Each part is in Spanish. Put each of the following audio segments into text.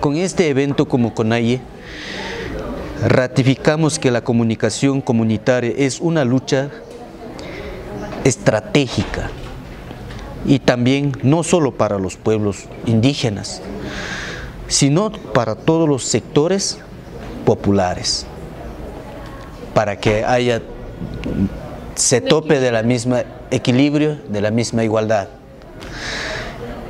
Con este evento como CONAIE, ratificamos que la comunicación comunitaria es una lucha estratégica y también no solo para los pueblos indígenas, sino para todos los sectores populares, para que haya, se tope de la misma equilibrio, de la misma igualdad.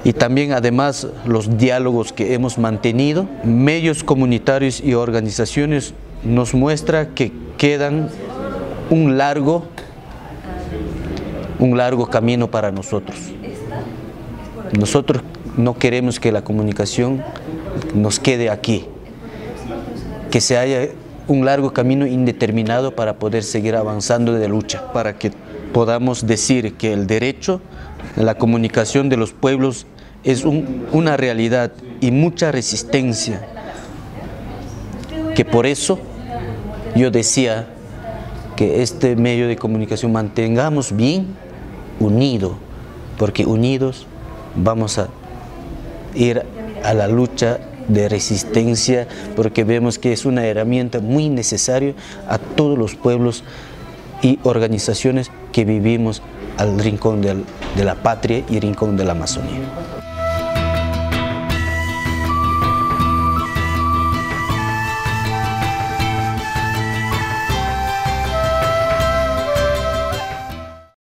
Y también además los diálogos que hemos mantenido, medios comunitarios y organizaciones nos muestra que quedan un largo, un largo camino para nosotros. Nosotros no queremos que la comunicación nos quede aquí, que se haya un largo camino indeterminado para poder seguir avanzando de lucha, para que podamos decir que el derecho la comunicación de los pueblos es una realidad y mucha resistencia, que por eso yo decía que este medio de comunicación mantengamos bien unido, porque unidos vamos a ir a la lucha de resistencia, porque vemos que es una herramienta muy necesaria a todos los pueblos y organizaciones que vivimos al rincón de la patria y rincón de la Amazonía.